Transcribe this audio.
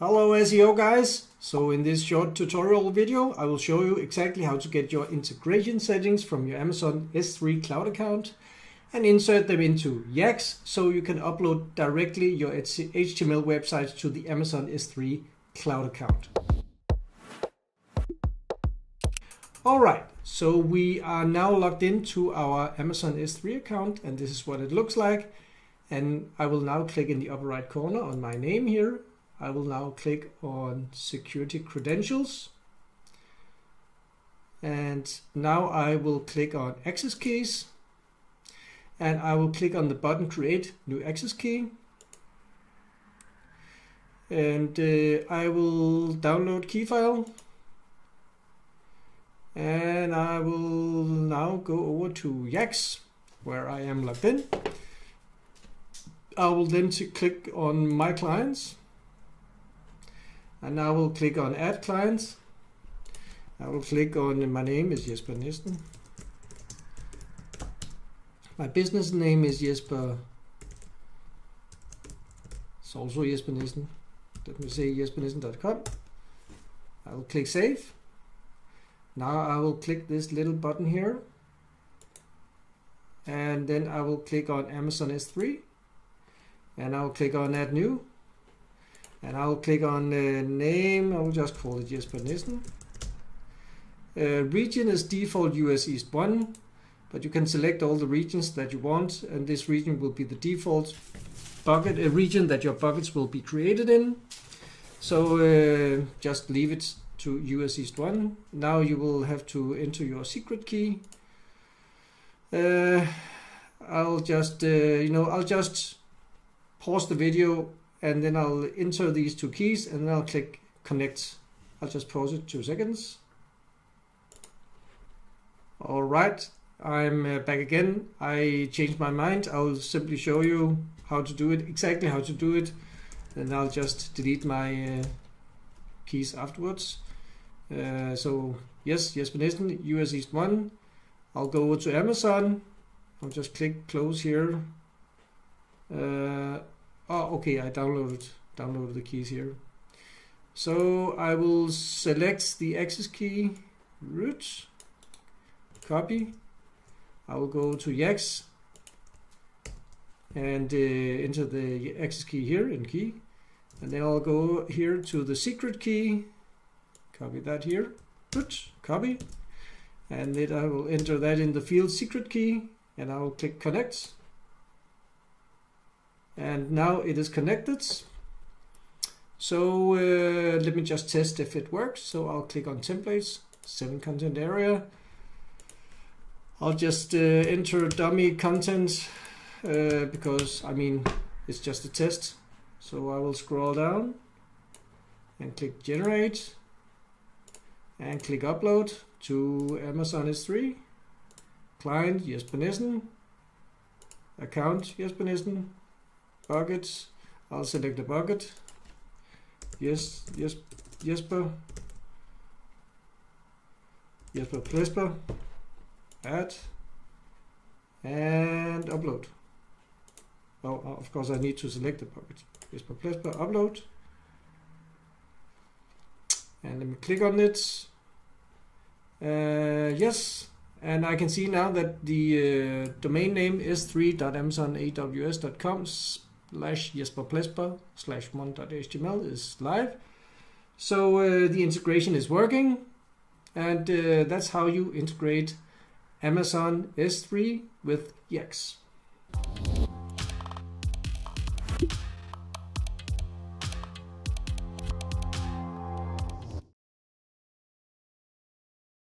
Hello SEO guys! So in this short tutorial video I will show you exactly how to get your integration settings from your Amazon S3 cloud account and insert them into YACSS so you can upload directly your HTML websites to the Amazon S3 cloud account. Alright, so we are now logged into our Amazon S3 account and this is what it looks like and I will now click in the upper right corner on my name here I will now click on security credentials. And now I will click on access keys. And I will click on the button create new access key. And uh, I will download key file. And I will now go over to YACSS where I am logged in. I will then click on my clients and now we'll click on add clients. I will click on my name is Jesper Nissen. My business name is Jesper. It's also Jesper Nissen. Let me say jespernissen.com. I will click save. Now I will click this little button here. And then I will click on Amazon S3. And I will click on add new and I'll click on uh, name. I'll just call it Jesper Nissen. Uh, region is default US East 1 but you can select all the regions that you want and this region will be the default bucket a region that your buckets will be created in. So uh, just leave it to US East 1 now you will have to enter your secret key. Uh, I'll just uh, you know I'll just pause the video and then I'll enter these two keys and then I'll click connect. I'll just pause it two seconds. All right, I'm uh, back again. I changed my mind. I'll simply show you how to do it, exactly how to do it. And I'll just delete my uh, keys afterwards. Uh, so yes, Jesper Nissen, US East 1. I'll go to Amazon. I'll just click close here. Oh, okay, I downloaded downloaded the keys here. So I will select the access key, root, copy. I will go to YACSS and uh, enter the access key here in key. And then I'll go here to the secret key, copy that here, root, copy. And then I will enter that in the field secret key and I will click connect and now it is connected. So uh, let me just test if it works. So I'll click on templates 7 content area. I'll just uh, enter dummy content uh, because I mean it's just a test. So I will scroll down and click generate and click upload to Amazon S3 client Jesper Nissen account Jesper Nissen bucket. I'll select the bucket. Yes, yes, Jesper. Jesper Plesper. Add. And upload. Oh, of course I need to select the bucket. Jesper Plesper, upload. And let me click on it. Uh, yes, and I can see now that the uh, domain name is 3.amazonaws.com slash Jesper Plesper slash mon.html is live. So uh, the integration is working and uh, that's how you integrate Amazon S3 with YACSS.